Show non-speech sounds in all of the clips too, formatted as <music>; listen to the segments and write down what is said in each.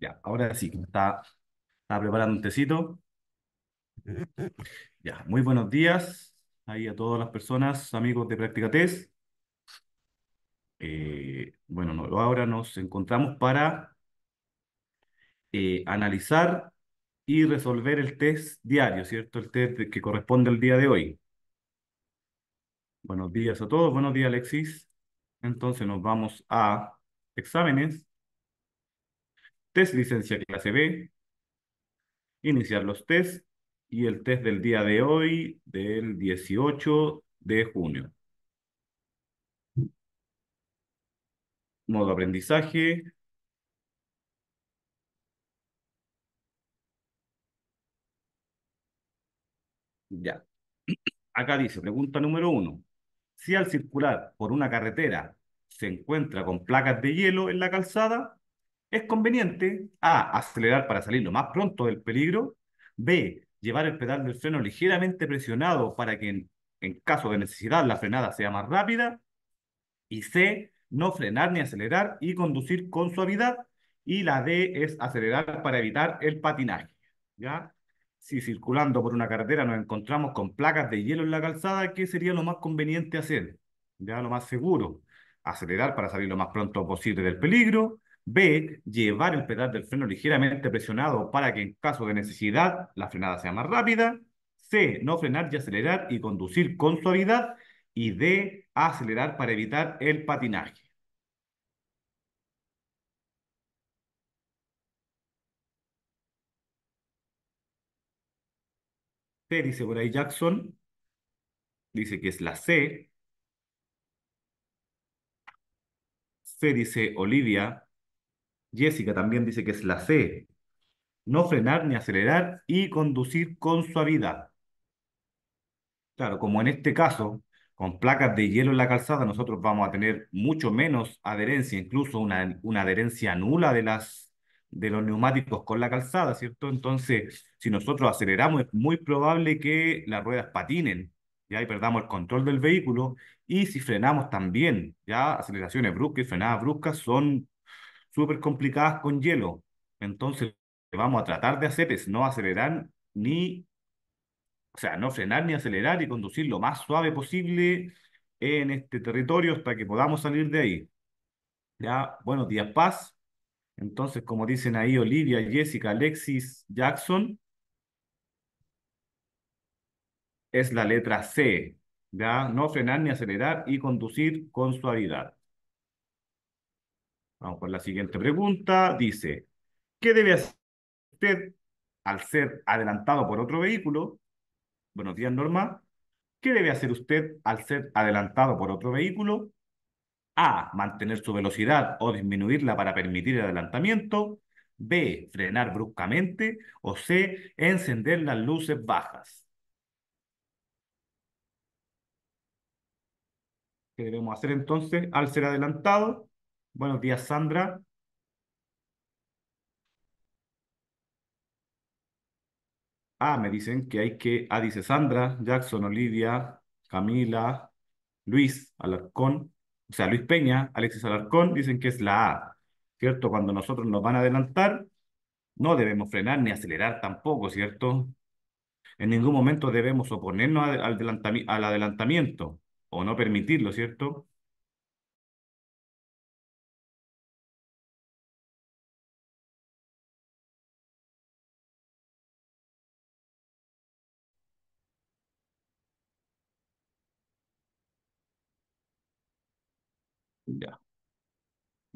Ya, ahora sí, está, está preparando un tecito. Ya, muy buenos días ahí a todas las personas, amigos de Práctica Test. Eh, bueno, no, ahora nos encontramos para eh, analizar y resolver el test diario, ¿cierto? El test que corresponde al día de hoy. Buenos días a todos, buenos días Alexis. Entonces nos vamos a exámenes, test licencia clase B, iniciar los test y el test del día de hoy, del 18 de junio. Modo aprendizaje. Ya. Acá dice, pregunta número uno. Si al circular por una carretera se encuentra con placas de hielo en la calzada, es conveniente A. acelerar para salir lo más pronto del peligro, B. llevar el pedal del freno ligeramente presionado para que en, caso de necesidad la frenada sea más rápida, y C. no frenar ni acelerar y conducir con suavidad, y la D es acelerar para evitar el patinaje. ¿Ya? Si circulando por una carretera nos encontramos con placas de hielo en la calzada, ¿qué sería lo más conveniente hacer? Ya lo más seguro, acelerar para salir lo más pronto posible del peligro, B, llevar el pedal del freno ligeramente presionado para que en caso de necesidad la frenada sea más rápida. C, no frenar y acelerar y conducir con suavidad. Y D, acelerar para evitar el patinaje. C, dice por ahí Jackson. Dice que es la C. C dice Olivia. Jessica también dice que es la C. No frenar ni acelerar y conducir con suavidad. Claro, como en este caso, con placas de hielo en la calzada, nosotros vamos a tener mucho menos adherencia, incluso una, adherencia nula de, las, de los neumáticos con la calzada, ¿cierto? Entonces, si nosotros aceleramos, es muy probable que las ruedas patinen, ¿ya? Y perdamos el control del vehículo. Y si frenamos también, ¿ya? Aceleraciones bruscas y frenadas bruscas son súper complicadas con hielo. Entonces, vamos a tratar de hacer es no acelerar ni, o sea, no frenar ni acelerar y conducir lo más suave posible en este territorio hasta que podamos salir de ahí. Ya, buenos días, Paz. Entonces, como dicen ahí Olivia, Jessica, Alexis, Jackson, es la letra C. Ya, no frenar ni acelerar y conducir con suavidad. Vamos con la siguiente pregunta. Dice, ¿qué debe hacer usted al ser adelantado por otro vehículo? Buenos días, Norma. ¿Qué debe hacer usted al ser adelantado por otro vehículo? A. Mantener su velocidad o disminuirla para permitir el adelantamiento. B. Frenar bruscamente. O C. Encender las luces bajas. ¿Qué debemos hacer entonces al ser adelantado? Buenos días, Sandra. Ah, me dicen que hay que, ah, dice Sandra, Jackson, Olivia, Camila, Luis Alarcón, o sea, Luis Peña, Alexis Alarcón, dicen que es la A, ¿cierto? Cuando nosotros nos van a adelantar, no debemos frenar ni acelerar tampoco, ¿cierto? En ningún momento debemos oponernos al, al adelantamiento o no permitirlo, ¿cierto?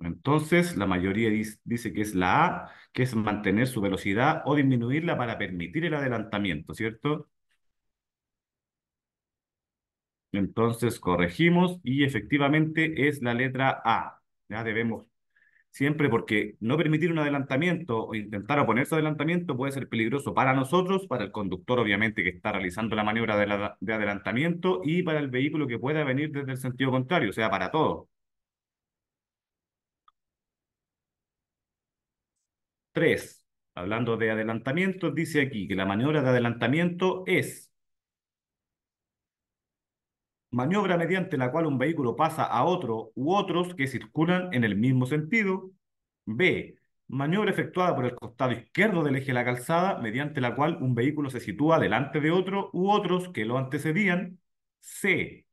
Entonces, la mayoría dice que es la A, que es mantener su velocidad o disminuirla para permitir el adelantamiento, ¿cierto? Entonces, corregimos y efectivamente es la letra A. Ya debemos siempre porque no permitir un adelantamiento o intentar oponerse a adelantamiento puede ser peligroso para nosotros, para el conductor obviamente que está realizando la maniobra de, de adelantamiento y para el vehículo que pueda venir desde el sentido contrario, o sea, para todos. 3. Hablando de adelantamiento, dice aquí que la maniobra de adelantamiento es maniobra mediante la cual un vehículo pasa a otro u otros que circulan en el mismo sentido. B. Maniobra efectuada por el costado izquierdo del eje de la calzada, mediante la cual un vehículo se sitúa delante de otro u otros que lo antecedían. C.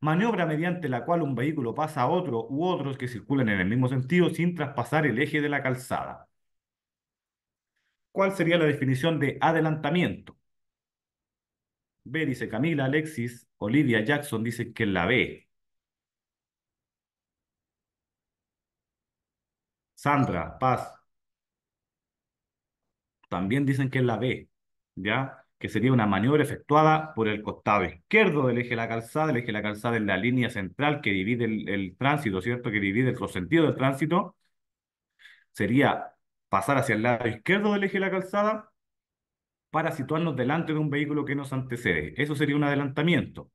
Maniobra mediante la cual un vehículo pasa a otro u otros que circulan en el mismo sentido sin traspasar el eje de la calzada. ¿Cuál sería la definición de adelantamiento? B dice Camila, Alexis, Olivia, Jackson dicen que la B. Sandra, Paz. También dicen que es la B, ¿ya? Que sería una maniobra efectuada por el costado izquierdo del eje de la calzada. El eje de la calzada es la línea central que divide el, el tránsito, ¿cierto? Que divide los sentidos del tránsito. Sería pasar hacia el lado izquierdo del eje de la calzada para situarnos delante de un vehículo que nos antecede. Eso sería un adelantamiento.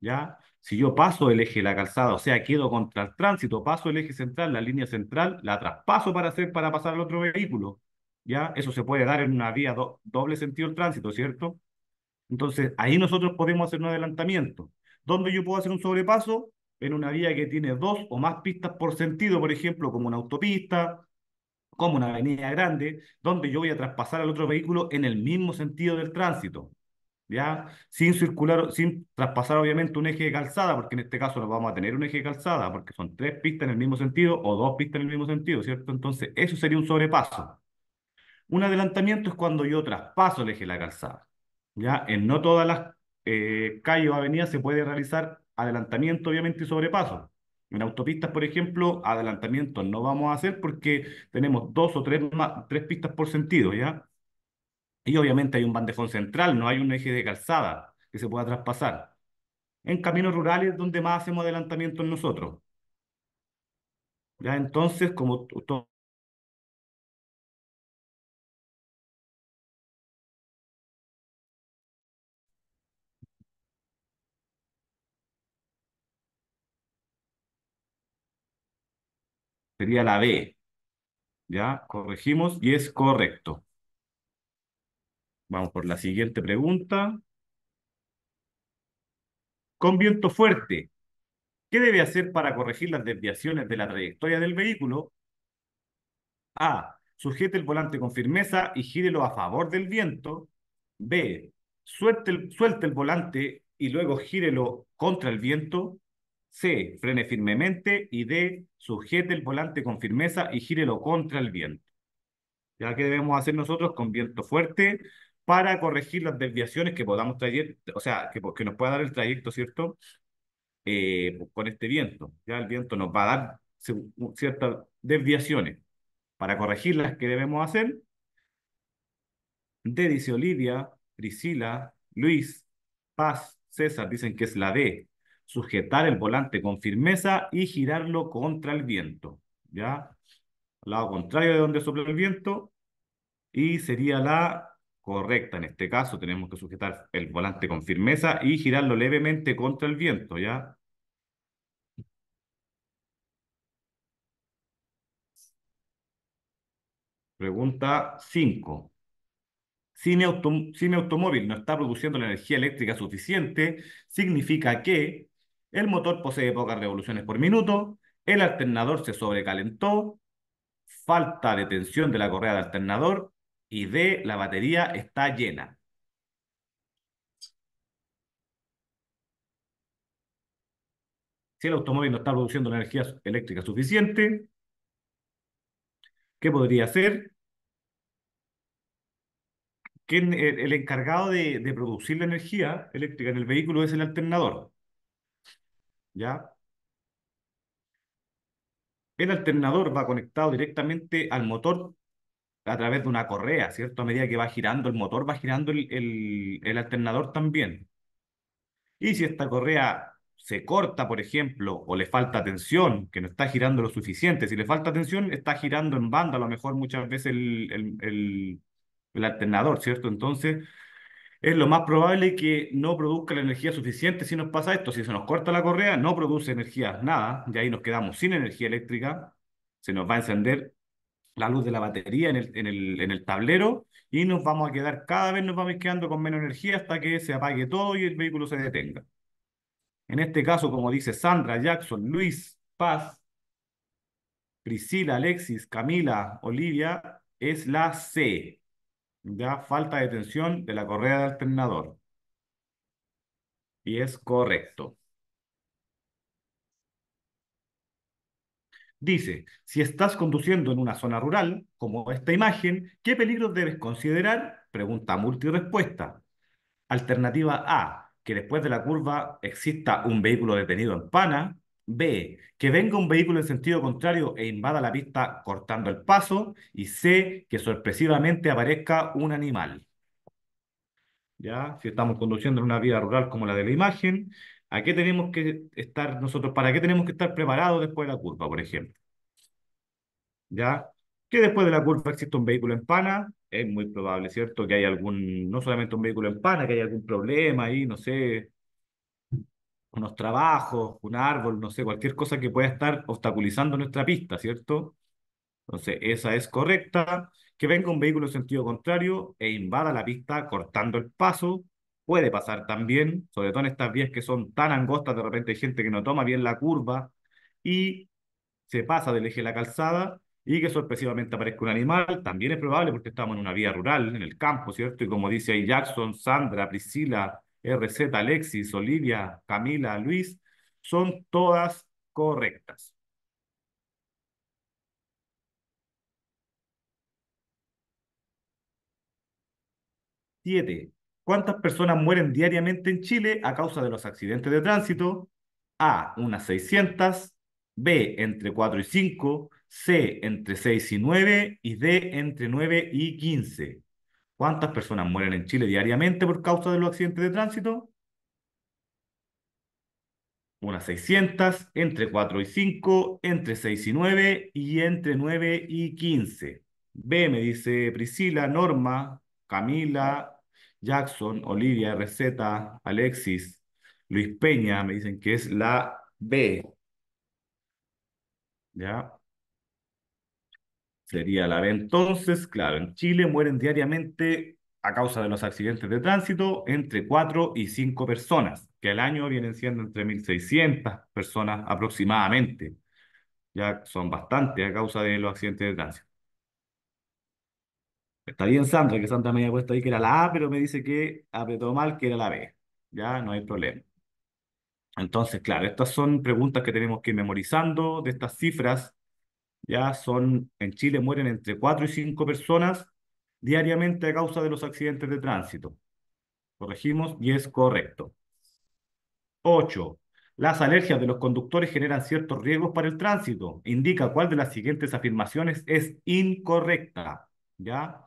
¿Ya? Si yo paso el eje de la calzada, o sea, quedo contra el tránsito, paso el eje central, la línea central, la traspaso para hacer para pasar al otro vehículo. ¿Ya? Eso se puede dar en una vía doble sentido del tránsito, ¿cierto? Entonces, ahí nosotros podemos hacer un adelantamiento. ¿Dónde yo puedo hacer un sobrepaso? En una vía que tiene dos o más pistas por sentido, por ejemplo, como una autopista, como una avenida grande, donde yo voy a traspasar al otro vehículo en el mismo sentido del tránsito, ¿ya? Sin circular, sin traspasar obviamente un eje de calzada, porque en este caso no vamos a tener un eje de calzada, porque son tres pistas en el mismo sentido o dos pistas en el mismo sentido, ¿cierto? Entonces, eso sería un sobrepaso. Un adelantamiento es cuando yo traspaso el eje de la calzada, ¿ya? En no todas las eh, calles o avenidas se puede realizar adelantamiento, obviamente, y sobrepaso. En autopistas, por ejemplo, adelantamientos no vamos a hacer porque tenemos dos o tres, tres pistas por sentido, ¿ya? Y obviamente hay un bandejón central, no hay un eje de calzada que se pueda traspasar. En caminos rurales donde más hacemos adelantamientos nosotros. ¿Ya? Entonces, como sería la B. Ya, corregimos y es correcto. Vamos por la siguiente pregunta. Con viento fuerte, ¿qué debe hacer para corregir las desviaciones de la trayectoria del vehículo? A. Sujete el volante con firmeza y gírelo a favor del viento. B. Suelte el, suelte el volante y luego gírelo contra el viento. C. Frene firmemente. Y D. Sujete el volante con firmeza y gírelo contra el viento. ¿Ya qué debemos hacer nosotros con viento fuerte? Para corregir las desviaciones que podamos traer, o sea, que, que nos pueda dar el trayecto, ¿cierto? Eh, con este viento. Ya el viento nos va a dar ciertas desviaciones. Para corregirlas, ¿qué debemos hacer? D dice Olivia, Priscila, Luis, Paz, César dicen que es la D sujetar el volante con firmeza y girarlo contra el viento, ¿ya? Al lado contrario de donde sopla el viento, y sería la correcta. En este caso tenemos que sujetar el volante con firmeza y girarlo levemente contra el viento, ¿ya? Pregunta 5. Si si mi automóvil no está produciendo la energía eléctrica suficiente, significa que el motor posee pocas revoluciones por minuto, el alternador se sobrecalentó, falta de tensión de la correa de alternador y D, la batería está llena. Si el automóvil no está produciendo energía eléctrica suficiente, ¿qué podría hacer? Que el encargado de, de producir la energía eléctrica en el vehículo es el alternador. ¿Ya? El alternador va conectado directamente al motor a través de una correa, ¿cierto? A medida que va girando el motor, va girando el, el, alternador también. Y si esta correa se corta, por ejemplo, o le falta tensión, que no está girando lo suficiente, si le falta tensión, está girando en banda a lo mejor muchas veces el, el, alternador, ¿cierto? Entonces, es lo más probable que no produzca la energía suficiente si nos pasa esto. Si se nos corta la correa, no produce energía, nada, y ahí nos quedamos sin energía eléctrica, se nos va a encender la luz de la batería en el, en el, en el tablero y nos vamos a quedar, cada vez nos vamos quedando con menos energía hasta que se apague todo y el vehículo se detenga. En este caso, como dice Sandra, Jackson, Luis, Paz, Priscila, Alexis, Camila, Olivia, es la C. Ya falta de tensión de la correa de alternador. Y es correcto. Dice, si estás conduciendo en una zona rural, como esta imagen, ¿qué peligros debes considerar? Pregunta multirespuesta. Alternativa A, que después de la curva exista un vehículo detenido en pana. B, que venga un vehículo en sentido contrario e invada la pista cortando el paso. Y C, que sorpresivamente aparezca un animal. ¿Ya? Si estamos conduciendo en una vía rural como la de la imagen, ¿a qué tenemos que estar nosotros? ¿Para qué tenemos que estar preparados después de la curva, por ejemplo? ¿Ya? Que después de la curva existe un vehículo en pana, es muy probable, ¿cierto? Que haya algún, no solamente un vehículo en pana, que haya algún problema ahí, no sé, unos trabajos, un árbol, no sé, cualquier cosa que pueda estar obstaculizando nuestra pista, ¿cierto? Entonces, esa es correcta. Que venga un vehículo en sentido contrario e invada la pista cortando el paso. Puede pasar también, sobre todo en estas vías que son tan angostas, de repente hay gente que no toma bien la curva y se pasa del eje de la calzada y que sorpresivamente aparezca un animal, también es probable porque estamos en una vía rural, en el campo, ¿cierto? Y como dice ahí Jackson, Sandra, Priscila, RZ, Alexis, Olivia, Camila, Luis, son todas correctas. Siete. ¿Cuántas personas mueren diariamente en Chile a causa de los accidentes de tránsito? A, unas 600, B, entre 4 y 5, C, entre 6 y 9 y D, entre 9 y 15. ¿Cuántas personas mueren en Chile diariamente por causa de los accidentes de tránsito? Unas 600, entre 4 y 5, entre 6 y 9 y entre 9 y 15. B, me dice Priscila, Norma, Camila, Jackson, Olivia, Receta, Alexis, Luis Peña, me dicen que es la B. ¿Ya? Sería la B. Entonces, claro, en Chile mueren diariamente a causa de los accidentes de tránsito entre 4 y 5 personas, que al año vienen siendo entre 1.600 personas aproximadamente. Ya son bastantes a causa de los accidentes de tránsito. Está bien Sandra, que Sandra me había puesto ahí que era la A, pero me dice que apretó mal que era la B. Ya no hay problema. Entonces, claro, estas son preguntas que tenemos que ir memorizando de estas cifras. Ya son, en Chile mueren entre 4 y 5 personas diariamente a causa de los accidentes de tránsito. Corregimos y es correcto. 8. Las alergias de los conductores generan ciertos riesgos para el tránsito. Indica cuál de las siguientes afirmaciones es incorrecta. ¿Ya?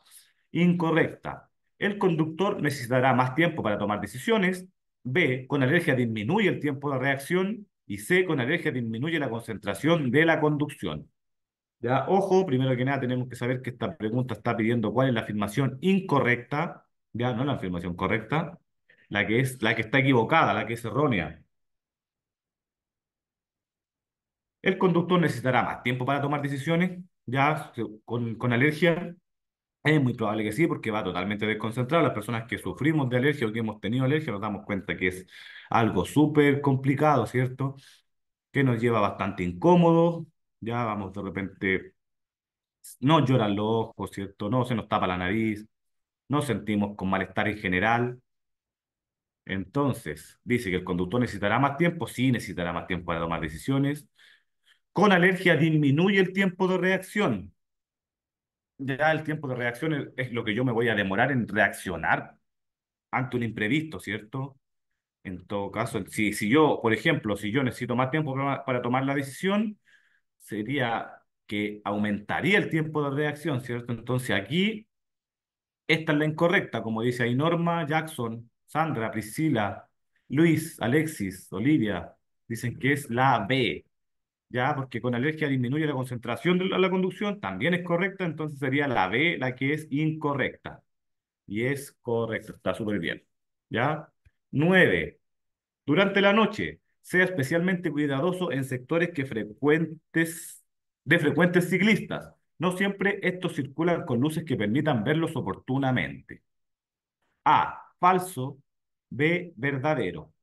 Incorrecta. El conductor necesitará más tiempo para tomar decisiones. B, con alergia disminuye el tiempo de reacción. Y C, con alergia disminuye la concentración de la conducción. Ya, ojo, primero que nada tenemos que saber que esta pregunta está pidiendo cuál es la afirmación incorrecta, ya no la afirmación correcta, la que es la que está equivocada, la que es errónea. El conductor necesitará más tiempo para tomar decisiones, ya con, con alergia. Es muy probable que sí, porque va totalmente desconcentrado. Las personas que sufrimos de alergia o que hemos tenido alergia nos damos cuenta que es algo súper complicado, ¿cierto? Que nos lleva bastante incómodo. Ya vamos de repente, no lloran los ojos, ¿cierto? No se nos tapa la nariz, nos sentimos con malestar en general. Entonces, dice que el conductor necesitará más tiempo, sí necesitará más tiempo para tomar decisiones. Con alergia disminuye el tiempo de reacción. Ya el tiempo de reacción es, lo que yo me voy a demorar en reaccionar ante un imprevisto, ¿cierto? En todo caso, si, si yo, por ejemplo, si yo necesito más tiempo para, para tomar la decisión, sería que aumentaría el tiempo de reacción, ¿cierto? Entonces aquí, esta es la incorrecta, como dice ahí Norma, Jackson, Sandra, Priscila, Luis, Alexis, Olivia, dicen que es la B, ¿ya? Porque con alergia disminuye la concentración de la, conducción, también es correcta, entonces sería la B la que es incorrecta. Y es correcto, está súper bien, ¿ya? Nueve. Durante la noche, sea especialmente cuidadoso en sectores que frecuentes, de frecuentes ciclistas. No siempre estos circulan con luces que permitan verlos oportunamente. A. Falso. B. Verdadero.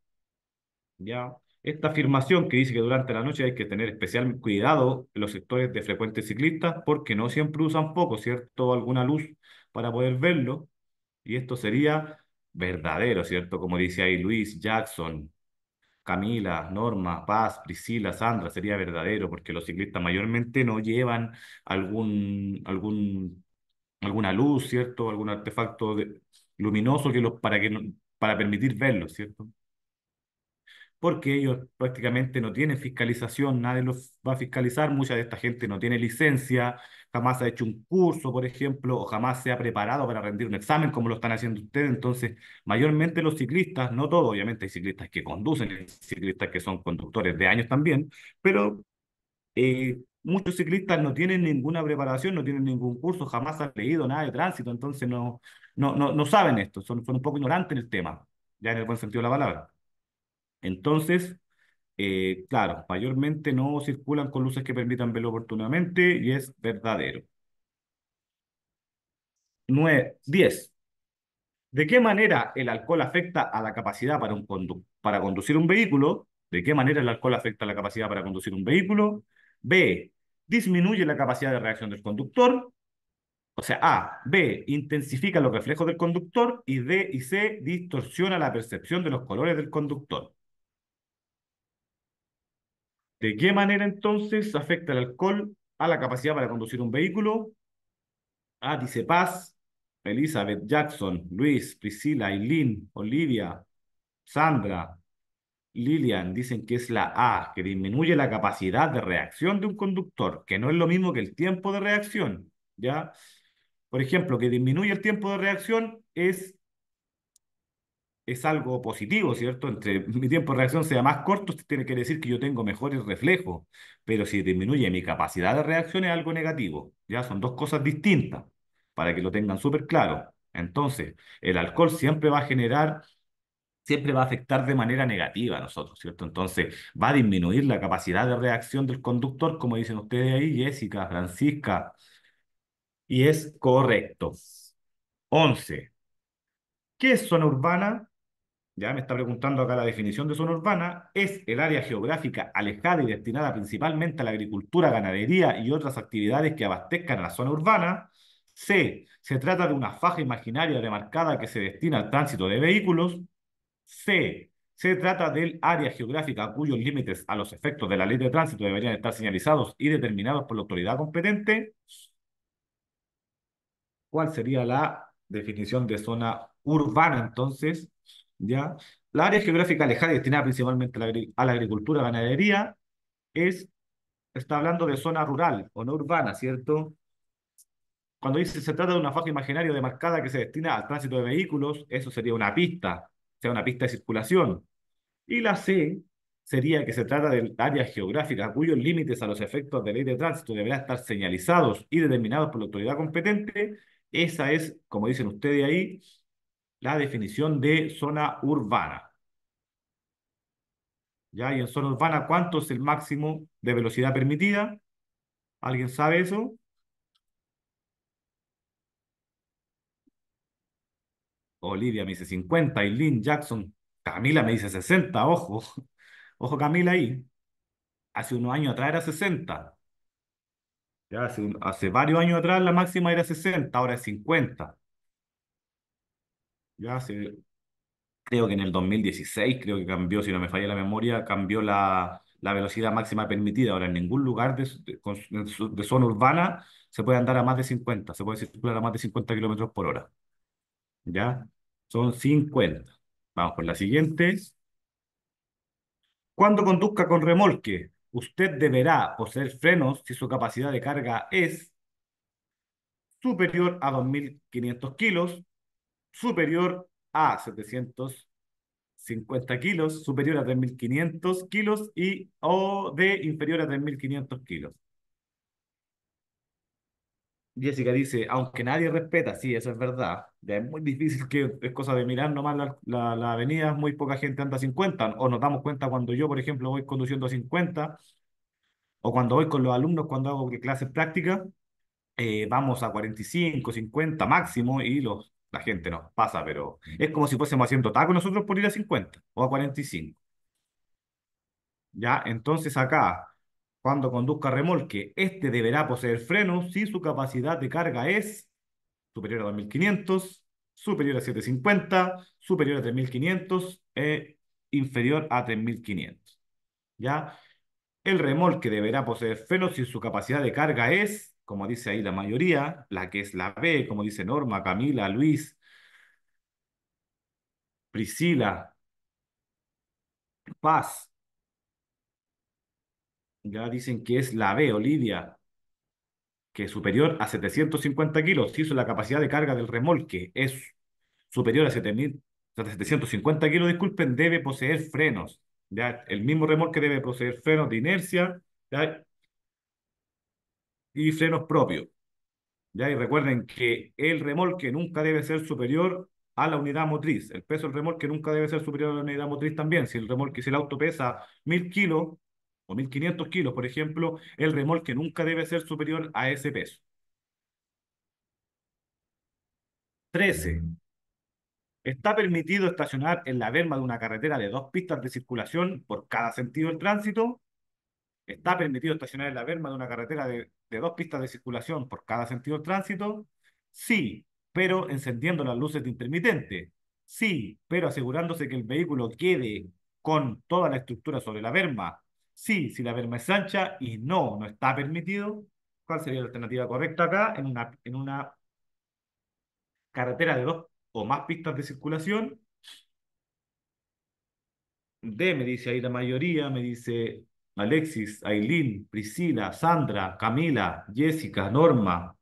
¿Ya? Esta afirmación que dice que durante la noche hay que tener especial cuidado en los sectores de frecuentes ciclistas porque no siempre usan poco, ¿cierto? Alguna luz para poder verlo. Y esto sería verdadero, ¿cierto? Como dice ahí Luis, Jackson, Camila, Norma, Paz, Priscila, Sandra, sería verdadero porque los ciclistas mayormente no llevan algún, algún, alguna luz, ¿cierto? Algún artefacto de- luminoso que los, para, que, para permitir verlo, ¿cierto? Porque ellos prácticamente no tienen fiscalización, nadie los va a fiscalizar, mucha de esta gente no tiene licencia, jamás ha hecho un curso, por ejemplo, o jamás se ha preparado para rendir un examen como lo están haciendo ustedes, entonces mayormente los ciclistas, no todos, obviamente hay ciclistas que conducen, hay ciclistas que son conductores de años también, pero eh, muchos ciclistas no tienen ninguna preparación, no tienen ningún curso, jamás han leído nada de tránsito, entonces no, no, no, no saben esto, son, son un poco ignorantes en el tema, ya en el buen sentido de la palabra. Entonces, eh, claro, mayormente no circulan con luces que permitan verlo oportunamente y es verdadero. Nueve, 10. ¿De qué manera el alcohol afecta a la capacidad para, un para conducir un vehículo? ¿De qué manera el alcohol afecta a la capacidad para conducir un vehículo? B. Disminuye la capacidad de reacción del conductor. O sea, A. B. Intensifica los reflejos del conductor. Y D y C. Distorsiona la percepción de los colores del conductor. ¿De qué manera entonces afecta el alcohol a la capacidad para conducir un vehículo? A. Dice Paz, Elizabeth, Jackson, Luis, Priscila, Aileen, Olivia, Sandra, Lilian dicen que es la A, que disminuye la capacidad de reacción de un conductor, que no es lo mismo que el tiempo de reacción, ¿ya? Por ejemplo, que disminuye el tiempo de reacción es es algo positivo, ¿cierto? Entre mi tiempo de reacción sea más corto, tiene que decir que yo tengo mejores reflejos, pero si disminuye mi capacidad de reacción es algo negativo, ¿ya? Son dos cosas distintas, para que lo tengan súper claro. Entonces, el alcohol siempre va a generar, siempre va a afectar de manera negativa a nosotros, ¿cierto? Entonces, va a disminuir la capacidad de reacción del conductor, como dicen ustedes ahí, Jessica, Francisca, y es correcto. 11. ¿Qué es zona urbana? Ya me está preguntando acá la definición de zona urbana, es el área geográfica alejada y destinada principalmente a la agricultura, ganadería y otras actividades que abastezcan a la zona urbana. C. Se trata de una faja imaginaria demarcada que se destina al tránsito de vehículos. C. Se trata del área geográfica cuyos límites a los efectos de la ley de tránsito deberían estar señalizados y determinados por la autoridad competente. ¿Cuál sería la definición de zona urbana entonces? ¿Ya? La área geográfica alejada destinada principalmente a la, a la agricultura, ganadería, es, está hablando de zona rural o no urbana, ¿cierto? Cuando dice se trata de una faja imaginaria demarcada que se destina al tránsito de vehículos, eso sería una pista, o sea, una pista de circulación. Y la C sería que se trata del área geográfica cuyos límites a los efectos de ley de tránsito deberán estar señalizados y determinados por la autoridad competente. Esa es, como dicen ustedes ahí, la definición de zona urbana. ¿Ya? Y en zona urbana, ¿cuánto es el máximo de velocidad permitida? ¿Alguien sabe eso? Olivia me dice 50, Eileen Jackson, Camila me dice 60, ojo, <laughs> ojo Camila ahí. Hace unos años atrás era 60. Ya hace, hace varios años atrás la máxima era 60, ahora es 50. Ya hace, creo que en el 2016, creo que cambió, si no me falla la memoria, cambió la, la velocidad máxima permitida. Ahora en ningún lugar de, de, con- de zo- de zona urbana se puede andar a más de 50, se puede circular a más de 50 kilómetros por hora. ¿Ya? Son 50. Vamos por la siguiente. Cuando conduzca con remolque, usted deberá poseer frenos si su capacidad de carga es superior a 2.500 kilos, superior a 750 kilos, superior a 3.500 kilos y o de inferior a 3.500 kilos. Jessica dice, aunque nadie respeta, sí, eso es verdad. Es muy difícil que es cosa de mirar nomás la, la, la avenida, muy poca gente anda a 50, o nos damos cuenta cuando yo, por ejemplo, voy conduciendo a 50, o cuando voy con los alumnos cuando hago clases prácticas, eh, vamos a 45, 50 máximo y los, la gente nos pasa, pero es como si fuésemos haciendo taco nosotros por ir a 50 o a 45. Ya, entonces acá, cuando conduzca remolque, este deberá poseer frenos si su capacidad de carga es superior a 2500, superior a 750, superior a 3500 e inferior a 3500. ¿Ya? El remolque deberá poseer frenos si su capacidad de carga es, como dice ahí la mayoría, la que es la B, como dice Norma, Camila, Luis, Priscila, Paz. Ya dicen que es la B, Olivia, que es superior a 750 kilos. Si eso la capacidad de carga del remolque es superior a 7000, 750 kilos, disculpen, debe poseer frenos. ¿ya? El mismo remolque debe poseer frenos de inercia ¿ya? Y frenos propios. ¿ya? Y recuerden que el remolque nunca debe ser superior a la unidad motriz. El peso del remolque nunca debe ser superior a la unidad motriz también. Si el remolque, si el auto pesa 1000 kilos o 1500 kilos, por ejemplo, el remolque nunca debe ser superior a ese peso. 13. Está permitido estacionar en la berma de una carretera de dos pistas de circulación por cada sentido del tránsito. Está permitido estacionar en la berma de una carretera de, de dos pistas de circulación por cada sentido del tránsito. Sí, pero encendiendo las luces de intermitente. Sí, pero asegurándose que el vehículo quede con toda la estructura sobre la berma. Sí, si la berma es ancha y no, no está permitido. ¿Cuál sería la alternativa correcta acá? En una, en una carretera de dos o más pistas de circulación. D, me dice ahí la mayoría, me dice Alexis, Aileen, Priscila, Sandra, Camila, Jessica, Norma,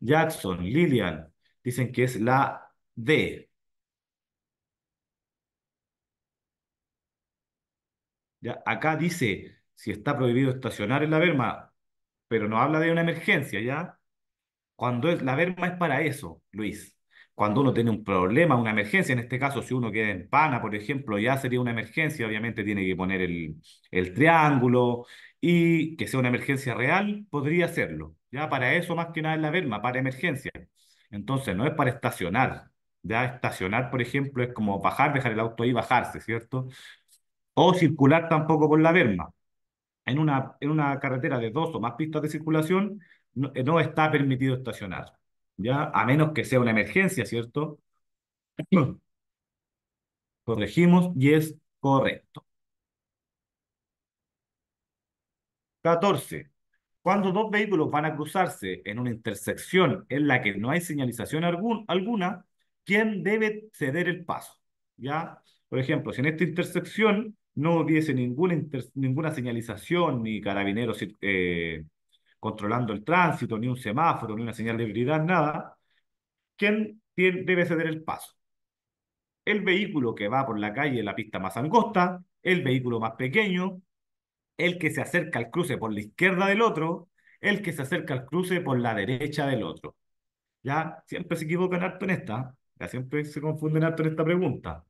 Jackson, Lilian. Dicen que es la D. Ya, acá dice si está prohibido estacionar en la berma, pero no habla de una emergencia, ¿ya? Cuando es, la berma es para eso, Luis cuando uno tiene un problema, una emergencia, en este caso si uno queda en pana, por ejemplo, ya sería una emergencia, obviamente tiene que poner el, triángulo y que sea una emergencia real, podría serlo. Ya para eso más que nada es la verma, para emergencia. Entonces no es para estacionar. Ya estacionar, por ejemplo, es como bajar, dejar el auto ahí bajarse, ¿cierto? O circular tampoco por la verma. En una, en una carretera de dos o más pistas de circulación no, no está permitido estacionar. ¿Ya? A menos que sea una emergencia, ¿cierto? <clears throat> Corregimos y es correcto. 14. Cuando dos vehículos van a cruzarse en una intersección en la que no hay señalización algún, alguna, ¿quién debe ceder el paso? ¿Ya? Por ejemplo, si en esta intersección no hubiese ninguna, ninguna señalización, ni carabineros eh, controlando el tránsito, ni un semáforo, ni una señal de ebriedad, nada, ¿quién debe ceder el paso? El vehículo que va por la calle, la pista más angosta, el vehículo más pequeño, el que se acerca al cruce por la izquierda del otro, el que se acerca al cruce por la derecha del otro. Ya siempre se equivocan harto en esta, ya siempre se confunden harto en esta pregunta.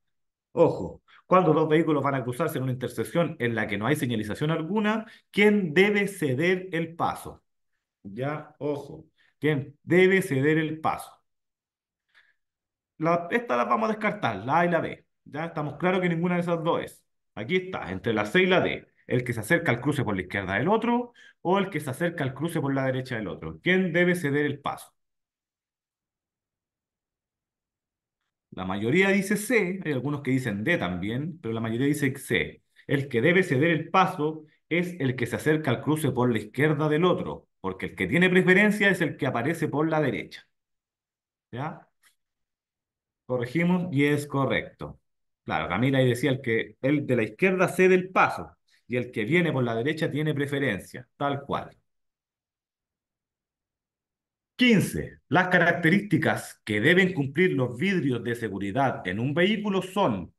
Ojo, cuando dos vehículos van a cruzarse en una intersección en la que no hay señalización alguna, ¿quién debe ceder el paso? Ya, ojo, ¿quién debe ceder el paso? La, esta la vamos a descartar, la A y la B. Ya estamos claros que ninguna de esas dos es. Aquí está, entre la C y la D. El que se acerca al cruce por la izquierda del otro o el que se acerca al cruce por la derecha del otro. ¿Quién debe ceder el paso? La mayoría dice C, hay algunos que dicen D también, pero la mayoría dice C. El que debe ceder el paso es el que se acerca al cruce por la izquierda del otro, porque el que tiene preferencia es el que aparece por la derecha. ¿Ya? Corregimos y es correcto. Claro, Camila ahí decía el que el de la izquierda cede el paso y el que viene por la derecha tiene preferencia, tal cual. 15. Las características que deben cumplir los vidrios de seguridad en un vehículo son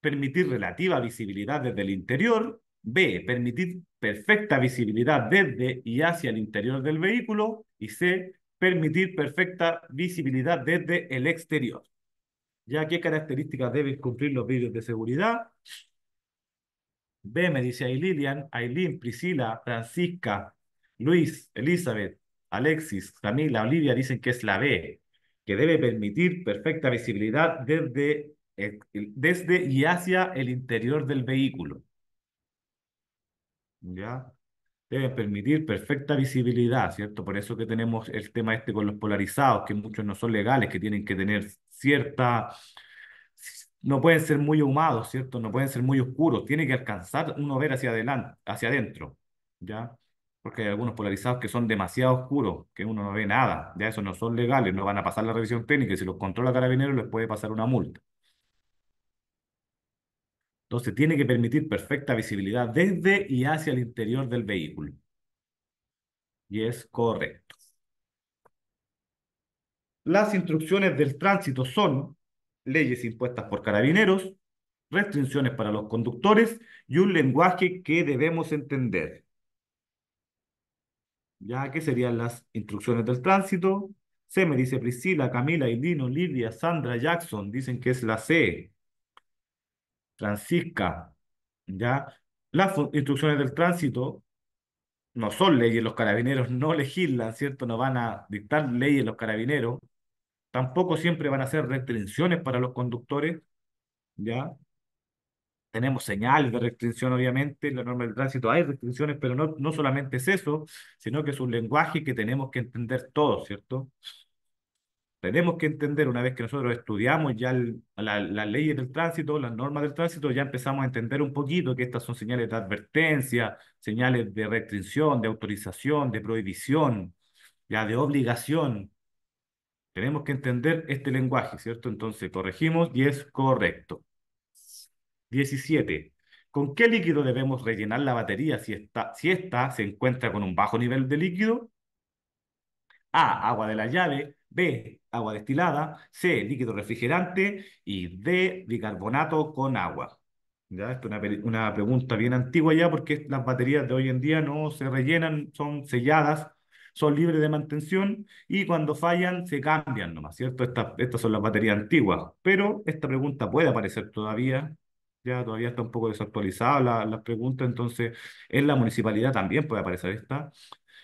permitir relativa visibilidad desde el interior, B, permitir perfecta visibilidad desde y hacia el interior del vehículo, y C, permitir perfecta visibilidad desde el exterior. ¿Ya qué características deben cumplir los vidrios de seguridad? B, me dice ahí Lilian, Aileen, Priscila, Francisca, Luis, Elizabeth, Alexis, Camila, Olivia dicen que es la B, que debe permitir perfecta visibilidad desde, desde y hacia el interior del vehículo. ¿Ya? Deben permitir perfecta visibilidad, ¿cierto? Por eso que tenemos el tema este con los polarizados, que muchos no son legales, que tienen que tener cierta... No pueden ser muy ahumados, ¿cierto? No pueden ser muy oscuros. Tiene que alcanzar uno ver hacia adelante, hacia adentro, ¿ya? Porque hay algunos polarizados que son demasiado oscuros, que uno no ve nada. Ya esos no son legales, no van a pasar la revisión técnica y si los controla Carabineros les puede pasar una multa. Entonces tiene que permitir perfecta visibilidad desde y hacia el interior del vehículo. Y es correcto. Las instrucciones del tránsito son leyes impuestas por carabineros, restricciones para los conductores y un lenguaje que debemos entender. ¿Ya? ¿Qué serían las instrucciones del tránsito? C me dice Priscila, Camila, Ilino, Lidia, Sandra, Jackson, dicen que es la C. Francisca, ¿ya? Las instrucciones del tránsito no son leyes, los carabineros no <laughs> legislan, ¿cierto? No van a dictar leyes los carabineros, tampoco siempre van a ser restricciones para los conductores, ¿ya? Tenemos señales de restricción, obviamente, en la norma del tránsito hay restricciones, pero no, no solamente es eso, sino que es un lenguaje que tenemos que entender todos, ¿cierto? Tenemos que entender, una vez que nosotros estudiamos ya las leyes del tránsito, las normas del tránsito, ya empezamos a entender un poquito que estas son señales de advertencia, señales de restricción, de autorización, de prohibición, ya de obligación. Tenemos que entender este lenguaje, ¿cierto? Entonces corregimos y es correcto. 17. ¿Con qué líquido debemos rellenar la batería si esta, si esta se encuentra con un bajo nivel de líquido? A, agua de la llave, B, agua destilada, C, líquido refrigerante y D, bicarbonato con agua. ¿Ya? Es una, una, pregunta bien antigua ya porque las baterías de hoy en día no se rellenan, son selladas, son libres de mantención y cuando fallan se cambian nomás, ¿cierto? Estas, estas son las baterías antiguas, pero esta pregunta puede aparecer todavía, ya todavía está un poco desactualizada la, la pregunta, entonces en la municipalidad también puede aparecer esta.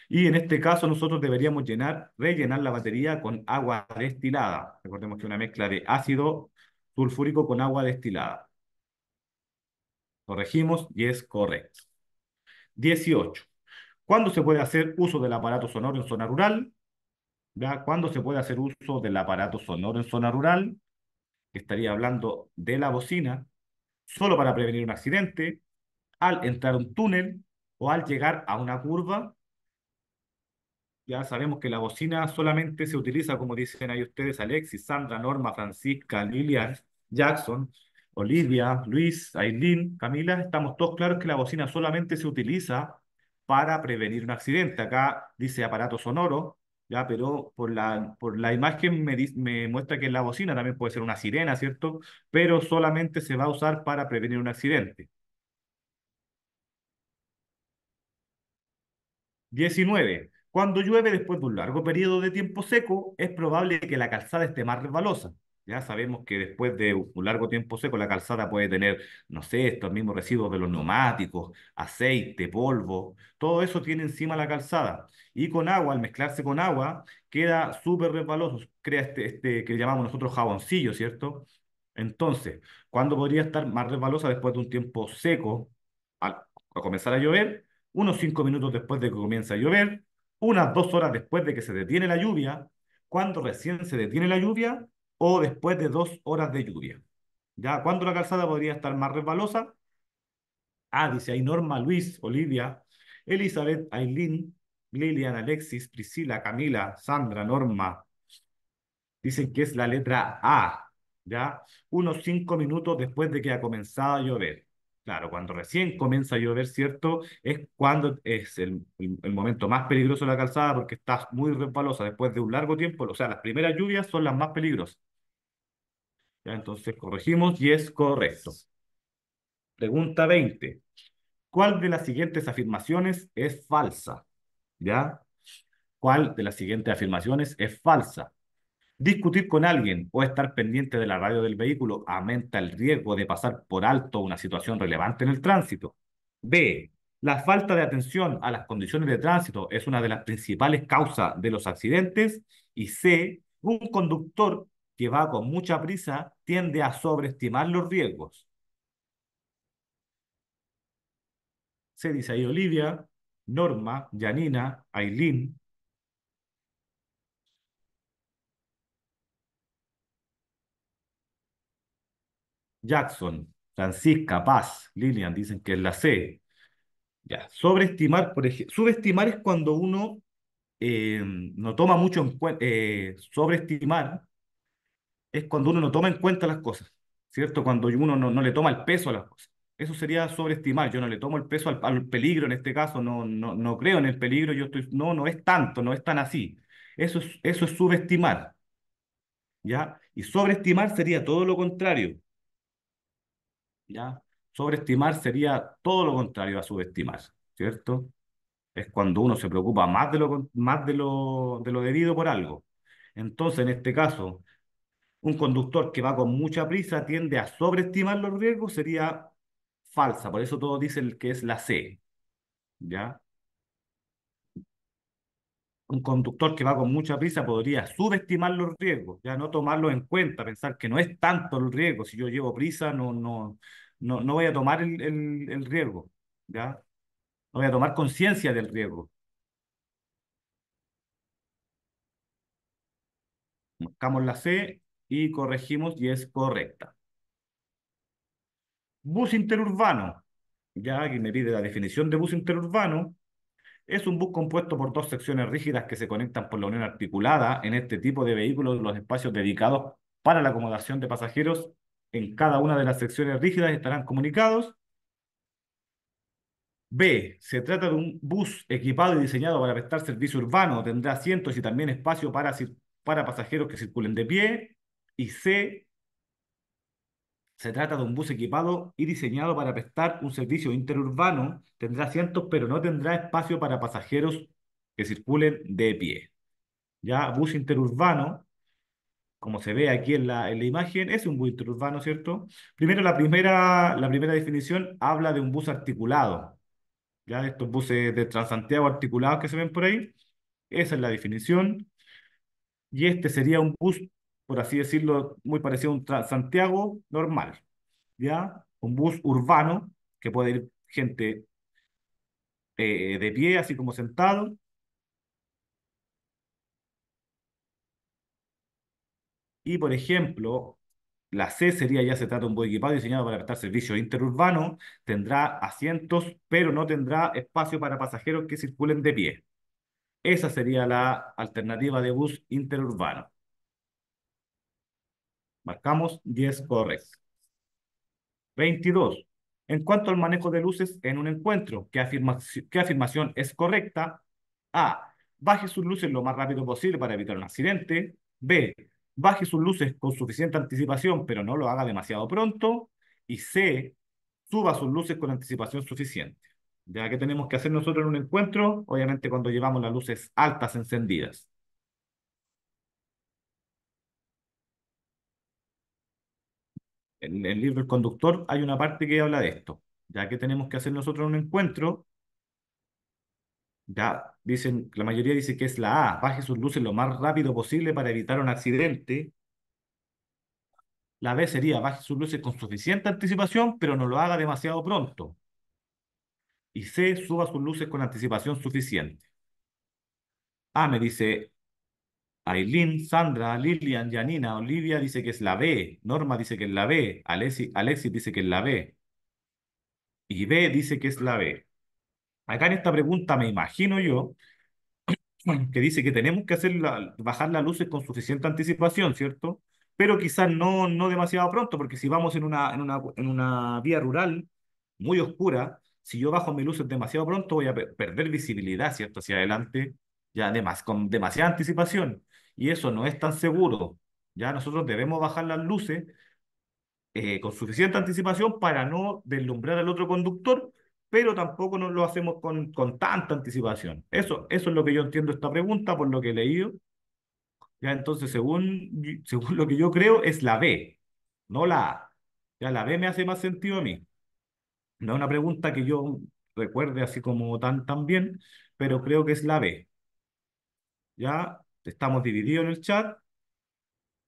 Y en este caso nosotros deberíamos llenar, rellenar la batería con agua destilada. Recordemos que una mezcla de ácido sulfúrico con agua destilada. Corregimos y es correcto. 18. ¿Cuándo se puede hacer uso del aparato sonoro en zona rural? ¿Ya? ¿Cuándo se puede hacer uso del aparato sonoro en zona rural? Estaría hablando de la bocina, solo para prevenir un accidente, al entrar a un túnel o al llegar a una curva ya sabemos que la bocina solamente se utiliza, como dicen ahí ustedes, Alexis, Sandra, Norma, Francisca, Lilian, Jackson, Olivia, Luis, Aileen, Camila. Estamos todos claros que la bocina solamente se utiliza para prevenir un accidente. Acá dice aparato sonoro, ya, pero por la, por la imagen me, me muestra que la bocina también puede ser una sirena, ¿cierto? Pero solamente se va a usar para prevenir un accidente. 19. Cuando llueve después de un largo periodo de tiempo seco, es probable que la calzada esté más resbalosa. Ya sabemos que después de un largo tiempo seco, la calzada puede tener, no sé, estos mismos residuos de los neumáticos, aceite, polvo, todo eso tiene encima la calzada. Y con agua, al mezclarse con agua, queda súper resbaloso, crea este, este que llamamos nosotros jaboncillo, ¿cierto? Entonces, ¿cuándo podría estar más resbalosa después de un tiempo seco, al, al comenzar a llover? Unos cinco minutos después de que comienza a llover, unas dos horas después de que se detiene la lluvia, cuando recién se detiene la lluvia o después de dos horas de lluvia. ¿Ya? ¿Cuándo la calzada podría estar más resbalosa? Ah, dice ahí Norma, Luis, Olivia, Elizabeth, Aileen, Lilian, Alexis, Priscila, Camila, Sandra, Norma. Dicen que es la letra A, ¿ya? Unos cinco minutos después de que ha comenzado a llover. Claro, cuando recién comienza a llover, ¿cierto? Es cuando es el, momento más peligroso de la calzada porque está muy resbalosa después de un largo tiempo. O sea, las primeras lluvias son las más peligrosas. Ya, entonces corregimos y es correcto. Pregunta 20. ¿Cuál de las siguientes afirmaciones es falsa? ¿Ya? ¿Cuál de las siguientes afirmaciones es falsa? Discutir con alguien o estar pendiente de la radio del vehículo aumenta el riesgo de pasar por alto una situación relevante en el tránsito. B. La falta de atención a las condiciones de tránsito es una de las principales causas de los accidentes. Y C. Un conductor que va con mucha prisa tiende a sobreestimar los riesgos. C dice ahí Olivia, Norma, Janina, Aileen, Jackson, Francisca, Paz, Lilian, dicen que es la C. Ya, sobreestimar, por ejemplo, subestimar es cuando uno eh, no toma mucho en cuenta, eh, sobreestimar es cuando uno no toma en cuenta las cosas, ¿cierto? Cuando uno no, no le toma el peso a las cosas. Eso sería sobreestimar, yo no le tomo el peso al, al peligro en este caso, no, no, no creo en el peligro, yo estoy, no, no es tanto, no es tan así. Eso es, eso es subestimar, ¿ya? Y sobreestimar sería todo lo contrario, ¿ya? Sobreestimar sería todo lo contrario a subestimar, ¿cierto? Es cuando uno se preocupa más de lo, más de lo, de lo debido por algo. Entonces, en este caso, un conductor que va con mucha prisa tiende a sobreestimar los riesgos, sería falsa. Por eso todos dicen que es la C. ¿Ya? Un conductor que va con mucha prisa podría subestimar los riesgos, ya no tomarlos en cuenta, pensar que no es tanto el riesgo. Si yo llevo prisa, no, no, no, no voy a tomar el, el, el riesgo. ¿Ya? No voy a tomar conciencia del riesgo. Marcamos la C y corregimos y es correcta. Bus interurbano. Ya aquí me pide la definición de bus interurbano. Es un bus compuesto por dos secciones rígidas que se conectan por la unión articulada. En este tipo de vehículos, los espacios dedicados para la acomodación de pasajeros en cada una de las secciones rígidas estarán comunicados. B. Se trata de un bus equipado y diseñado para prestar servicio urbano. Tendrá asientos y también espacio para, para pasajeros que circulen de pie. Y C. Se trata de un bus equipado y diseñado para prestar un servicio interurbano. Tendrá asientos, pero no tendrá espacio para pasajeros que circulen de pie. Ya, bus interurbano, como se ve aquí en la, en la imagen, es un bus interurbano, ¿cierto? Primero, la primera, la primera definición habla de un bus articulado. Ya, estos buses de Transantiago articulados que se ven por ahí. Esa es la definición. Y este sería un bus por así decirlo, muy parecido a un Santiago normal, ¿ya? Un bus urbano que puede ir gente eh, de pie, así como sentado. Y, por ejemplo, la C sería ya se trata de un bus equipado diseñado para prestar servicio interurbano, tendrá asientos, pero no tendrá espacio para pasajeros que circulen de pie. Esa sería la alternativa de bus interurbano. Marcamos 10 correctos. 22. En cuanto al manejo de luces en un encuentro, ¿qué, ¿qué afirmación es correcta? A. Baje sus luces lo más rápido posible para evitar un accidente. B. Baje sus luces con suficiente anticipación, pero no lo haga demasiado pronto. Y C. Suba sus luces con anticipación suficiente. Ya que tenemos que hacer nosotros en un encuentro, obviamente cuando llevamos las luces altas encendidas. En el libro El Conductor hay una parte que habla de esto. Ya que tenemos que hacer nosotros un encuentro, ya dicen, la mayoría dice que es la A, baje sus luces lo más rápido posible para evitar un accidente. La B sería, baje sus luces con suficiente anticipación, pero no lo haga demasiado pronto. Y C, suba sus luces con anticipación suficiente. A me dice, Aileen, Sandra, Lilian, Janina, Olivia dice que es la B, Norma dice que es la B, Alexis, dice que es la B, y B dice que es la B. Acá en esta pregunta me imagino yo <clears throat> que dice que tenemos que hacer bajar las luces con suficiente anticipación, ¿cierto? Pero quizás no, no demasiado pronto, porque si vamos en una, en una, en una vía rural muy oscura, si yo bajo mis luces demasiado pronto voy a perder visibilidad, ¿cierto? Hacia adelante, ya además, con demasiada anticipación y eso no es tan seguro. Ya nosotros debemos bajar las luces eh, con suficiente anticipación para no deslumbrar al otro conductor, pero tampoco no lo hacemos con, con tanta anticipación. Eso, eso es lo que yo entiendo esta pregunta, por lo que he leído. Ya entonces, según, <laughs> según lo que yo creo, es la B, no la A. Ya la B me hace más sentido a mí. No es una pregunta que yo recuerde así como tan, tan bien, pero creo que es la B. Ya, Estamos divididos en el chat.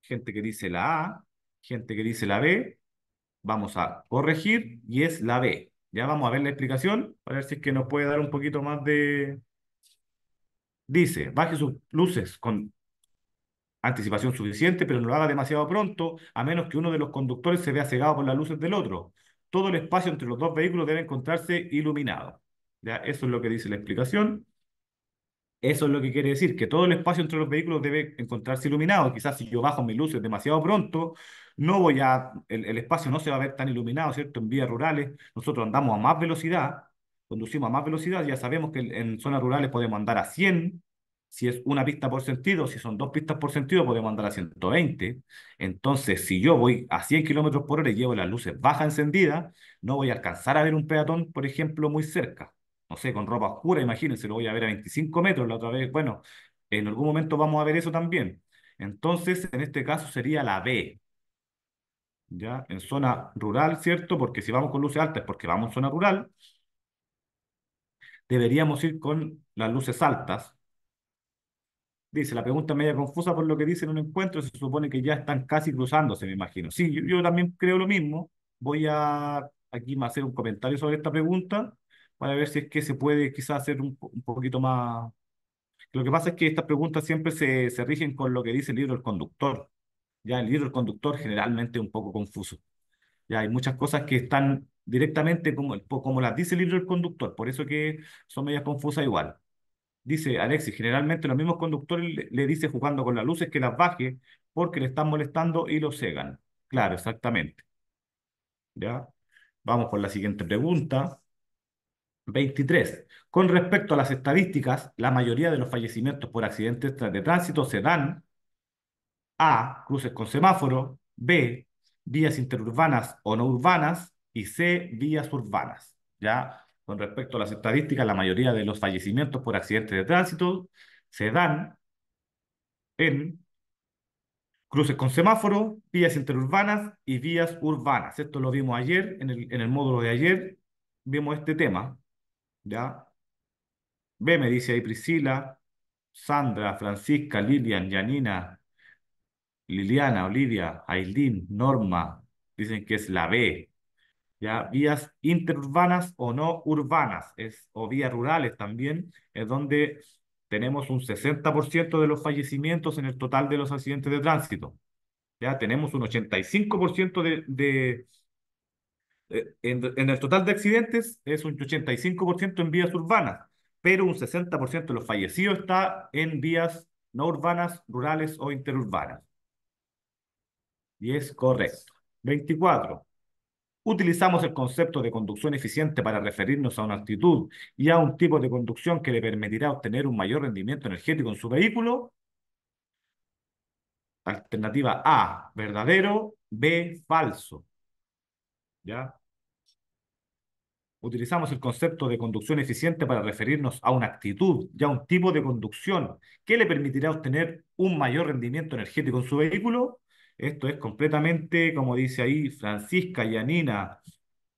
Gente que dice la A, gente que dice la B. Vamos a corregir y es la B. Ya vamos a ver la explicación, para ver si es que nos puede dar un poquito más de... Dice, baje sus luces con anticipación suficiente, pero no lo haga demasiado pronto, a menos que uno de los conductores se vea cegado por las luces del otro. Todo el espacio entre los dos vehículos debe encontrarse iluminado. ¿Ya? Eso es lo que dice la explicación. Eso es lo que quiere decir, que todo el espacio entre los vehículos debe encontrarse iluminado. Quizás si yo bajo mis luces demasiado pronto, no voy a, el, el espacio no se va a ver tan iluminado, ¿cierto? En vías rurales, nosotros andamos a más velocidad, conducimos a más velocidad, ya sabemos que en zonas rurales podemos andar a 100, si es una pista por sentido, si son dos pistas por sentido, podemos andar a 120. Entonces, si yo voy a 100 kilómetros por hora y llevo las luces bajas encendidas, no voy a alcanzar a ver un peatón, por ejemplo, muy cerca. No sé, con ropa oscura, imagínense, lo voy a ver a 25 metros la otra vez. Bueno, en algún momento vamos a ver eso también. Entonces, en este caso sería la B. ¿Ya? En zona rural, ¿cierto? Porque si vamos con luces altas es porque vamos en zona rural. Deberíamos ir con las luces altas, Dice, la pregunta media confusa por lo que dice en un encuentro, se supone que ya están casi cruzándose, me imagino. Sí, yo, también creo lo mismo. Voy a aquí hacer un comentario sobre esta pregunta para ver si es que se puede quizás hacer un, un poquito más... Lo que pasa es que estas preguntas siempre se, se rigen con lo que dice el libro del conductor. Ya el libro del conductor generalmente es un poco confuso. Ya hay muchas cosas que están directamente como, como las dice el libro del conductor, por eso que son medias confusas igual. Dice Alexis, generalmente los mismos conductores le, le dice jugando con las luces que las baje porque le están molestando y lo cegan. Claro, exactamente. ¿Ya? Vamos por la siguiente pregunta. 23. Con respecto a las estadísticas, la mayoría de los fallecimientos por accidentes de tránsito se dan A. Cruces con semáforo. B. Vías interurbanas o no urbanas. Y C. Vías urbanas. ¿Ya? con respecto a las estadísticas, la mayoría de los fallecimientos por accidentes de tránsito se dan en cruces con semáforo, vías interurbanas y vías urbanas. Esto lo vimos ayer, en el, en el módulo de ayer, vimos este tema. ¿Ya? B, me dice ahí Priscila, Sandra, Francisca, Lilian, Janina, Liliana, Olivia, Aileen, Norma, dicen que es la B. ¿ya? Vías interurbanas o no urbanas, es, o vías rurales también, es donde tenemos un 60% de los fallecimientos en el total de los accidentes de tránsito. Ya tenemos un 85% de, de en, en, el total de accidentes es un 85% en vías urbanas, pero un 60% de los fallecidos está en vías no urbanas, rurales o interurbanas. Y es correcto. 24. Utilizamos el concepto de conducción eficiente para referirnos a una actitud y a un tipo de conducción que le permitirá obtener un mayor rendimiento energético en su vehículo. Alternativa A, verdadero. B, falso. ¿Ya? Utilizamos el concepto de conducción eficiente para referirnos a una actitud y a un tipo de conducción que le permitirá obtener un mayor rendimiento energético en su vehículo. Esto es completamente, como dice ahí, Francisca, Yanina,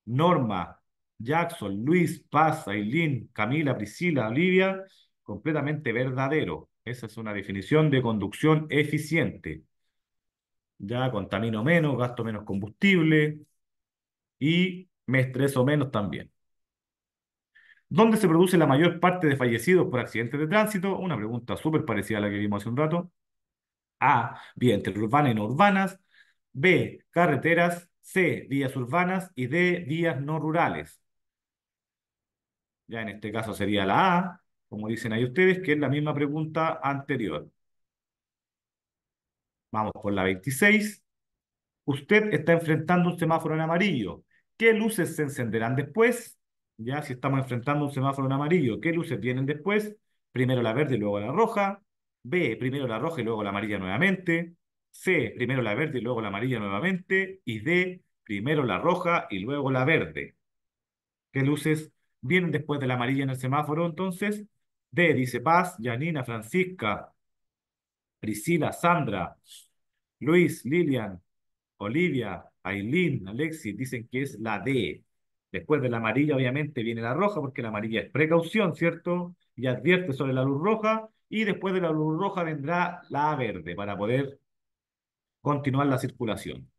Norma, Jackson, Luis, Paz, Aileen, Camila, Priscila, Olivia, completamente verdadero. Esa es una definición de conducción eficiente. Ya contamino menos, gasto menos combustible y me estreso menos también. ¿Dónde se produce la mayor parte de fallecidos por accidentes de tránsito? Una pregunta súper parecida a la que vimos hace un rato. A, vías interurbanas y no urbanas, B, carreteras, C, vías urbanas y D, vías no rurales. Ya en este caso sería la A, como dicen ahí ustedes, que es la misma pregunta anterior. Vamos por la 26. Usted está enfrentando un semáforo en amarillo. ¿Qué luces se encenderán después? Ya, si estamos enfrentando un semáforo en amarillo, ¿qué luces vienen después? Primero la verde y luego la roja. B, primero la roja y luego la amarilla nuevamente. C, primero la verde y luego la amarilla nuevamente. Y D, primero la roja y luego la verde. ¿Qué luces vienen después de la amarilla en el semáforo entonces? D, dice Paz, Janina, Francisca, Priscila, Sandra, Luis, Lilian, Olivia, Aileen, Alexis, dicen que es la D. Después de la amarilla, obviamente, viene la roja, porque la amarilla es precaución, ¿cierto? Y advierte sobre la luz roja, y después de la luz roja vendrá la verde para poder continuar la circulación.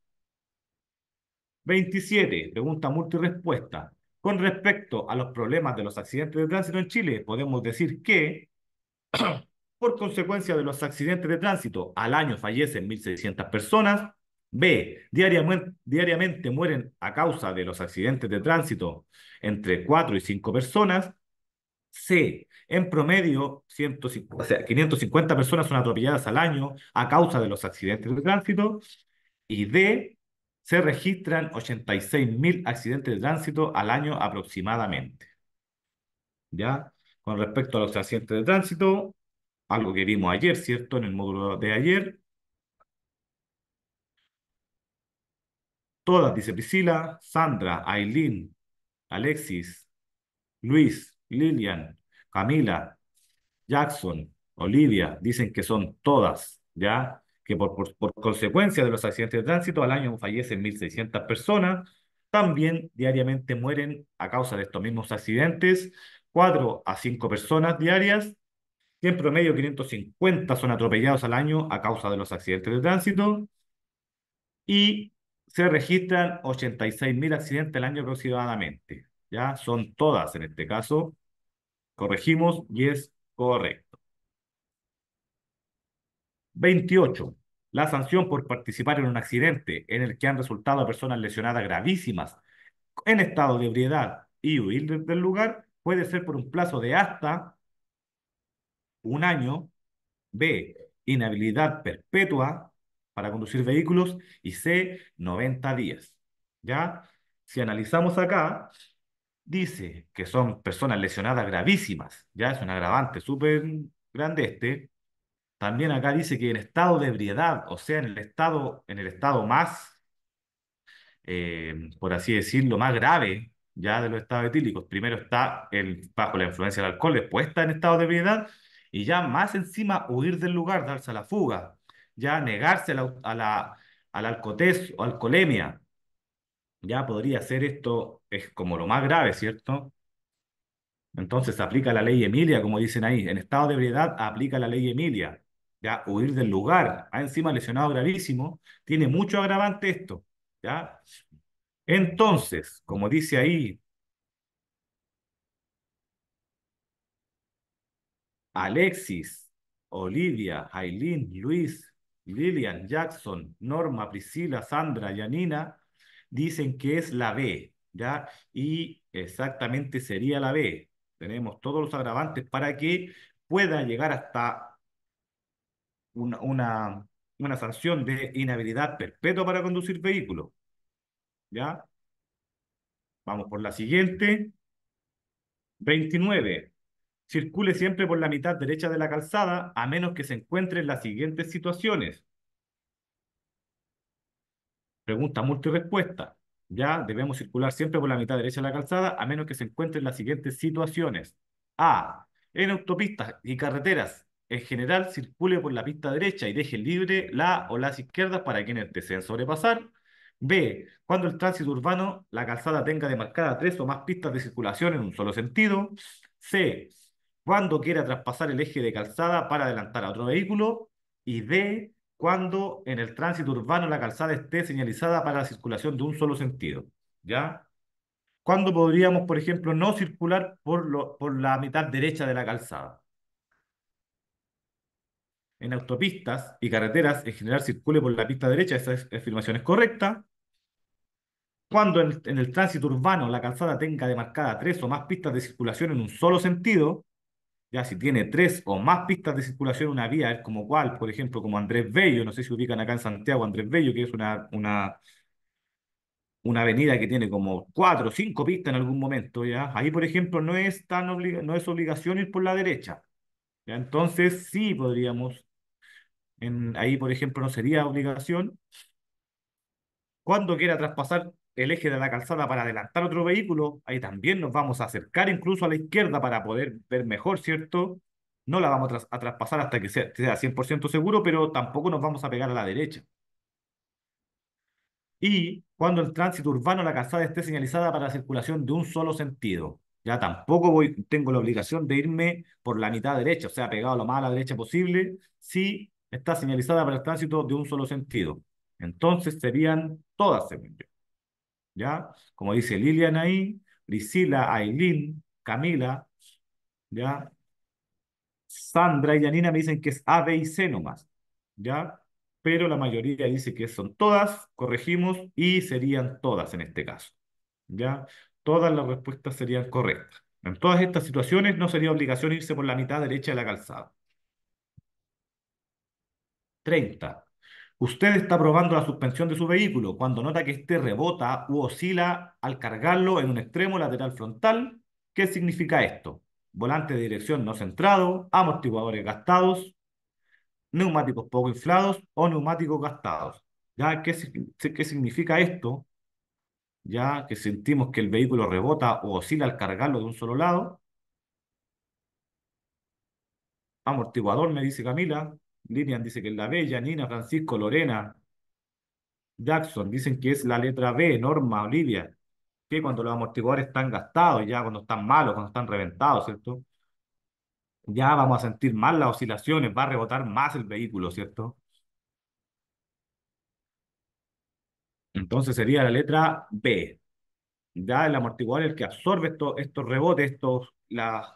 27, pregunta multirespuesta. Con respecto a los problemas de los accidentes de tránsito en Chile, podemos decir que <clears throat> por consecuencia de los accidentes de tránsito, al año fallecen 1.600 personas. B, diariamente, mueren a causa de los accidentes de tránsito entre 4 y 5 personas. C, en promedio, 150, o sea, 550 personas son atropelladas al año a causa de los accidentes de tránsito. Y D, se registran 86.000 accidentes de tránsito al año aproximadamente. ¿Ya? Con respecto a los accidentes de tránsito, algo que vimos ayer, ¿cierto? En el módulo de ayer. Todas, dice Priscila, Sandra, Aileen, Alexis, Luis, Lilian, Camila, Jackson, Olivia, dicen que son todas, ¿ya? Que por, por, por consecuencia de los accidentes de tránsito al año fallecen 1.600 personas. También diariamente mueren a causa de estos mismos accidentes 4 a 5 personas diarias y en promedio 550 son atropellados al año a causa de los accidentes de tránsito y se registran 86.000 accidentes al año aproximadamente. ¿Ya? Son todas en este caso. Corregimos y es correcto. 28. La sanción por participar en un accidente en el que han resultado personas lesionadas gravísimas en estado de ebriedad y huir del lugar puede ser por un plazo de hasta un año, B, inhabilidad perpetua para conducir vehículos y C, 90 días. ¿Ya? Si analizamos acá, dice que son personas lesionadas gravísimas, ya es un agravante súper grande este. También acá dice que en estado de ebriedad, o sea, en el estado, en el estado más, eh, por así decirlo, más grave ya de los estados etílicos. Primero está el, bajo la influencia del alcohol, después está en estado de ebriedad y ya más encima huir del lugar, darse a la fuga, ya negarse a la, a la, o alcoholemia. Ya podría ser esto, es como lo más grave, ¿cierto? Entonces aplica la ley Emilia, como dicen ahí. En estado de ebriedad aplica la ley Emilia. Ya, huir del lugar. Ha encima lesionado gravísimo. Tiene mucho agravante esto. ¿Ya? Entonces, como dice ahí Alexis, Olivia, Aileen, Luis, Lilian, Jackson, Norma, Priscila, Sandra, Yanina, dicen que es la B, ¿ya? Y exactamente sería la B. Tenemos todos los agravantes para que pueda llegar hasta una, una, una sanción de inhabilidad perpetua para conducir vehículos. ¿Ya? Vamos por la siguiente. 29. Circule siempre por la mitad derecha de la calzada, a menos que se encuentre en las siguientes situaciones. Pregunta multirespuesta. Ya debemos circular siempre por la mitad derecha de la calzada, a menos que se encuentre en las siguientes situaciones. A. En autopistas y carreteras, en general, circule por la pista derecha y deje libre la o las izquierdas para quienes deseen sobrepasar. B. Cuando el tránsito urbano, la calzada tenga demarcada tres o más pistas de circulación en un solo sentido. C cuando quiera traspasar el eje de calzada para adelantar a otro vehículo y D, cuando en el tránsito urbano la calzada esté señalizada para la circulación de un solo sentido. ¿Ya? ¿Cuándo podríamos, por ejemplo, no circular por, lo, por la mitad derecha de la calzada? En autopistas y carreteras, en general, circule por la pista derecha, esa afirmación es correcta. Cuando en el tránsito urbano la calzada tenga demarcada tres o más pistas de circulación en un solo sentido, ya, si tiene tres o más pistas de circulación una vía, como cual, por ejemplo, como Andrés Bello, no sé si ubican acá en Santiago Andrés Bello, que es una, una, una avenida que tiene como cuatro o cinco pistas en algún momento, ¿ya? Ahí, por ejemplo, no es, tan no es obligación ir por la derecha. Entonces, sí podríamos, en, ahí, por ejemplo, no sería obligación. Cuando quiera traspasar el eje de la calzada para adelantar otro vehículo, ahí también nos vamos a acercar incluso a la izquierda para poder ver mejor, ¿cierto? No la vamos a, traspasar hasta que sea, sea 100% seguro, pero tampoco nos vamos a pegar a la derecha. Y cuando el tránsito urbano, la calzada esté señalizada para la circulación de un solo sentido. Ya tampoco voy, tengo la obligación de irme por la mitad derecha, o sea, pegado lo más a la derecha posible, si está señalizada para el tránsito de un solo sentido. Entonces serían todas, según ¿ya? Como dice Lilian ahí, Priscila, Aileen, Camila, ¿ya? Sandra y Janina me dicen que es A, B y C nomás, ¿ya? Pero la mayoría dice que son todas, corregimos, y serían todas en este caso, ¿ya? Todas las respuestas serían correctas. En todas estas situaciones no sería obligación irse por la mitad derecha de la calzada. 30. Usted está probando la suspensión de su vehículo. Cuando nota que este rebota u oscila al cargarlo en un extremo lateral frontal, ¿qué significa esto? Volante de dirección no centrado, amortiguadores gastados, neumáticos poco inflados o neumáticos gastados. ¿Ya? ¿Qué, qué significa esto? Ya que sentimos que el vehículo rebota o oscila al cargarlo de un solo lado. Amortiguador, me dice Camila. Lilian dice que es la B, Janina, Francisco, Lorena, Jackson, dicen que es la letra B, Norma, Olivia, que cuando los amortiguadores están gastados, ya cuando están malos, cuando están reventados, ¿cierto? Ya vamos a sentir más las oscilaciones, va a rebotar más el vehículo, ¿cierto? Entonces sería la letra B. Ya el amortiguador es el que absorbe estos, estos rebotes, estos, las,